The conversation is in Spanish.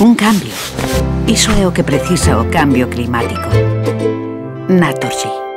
Un cambio. Iso é o que precisa o cambio climático. Naturgy.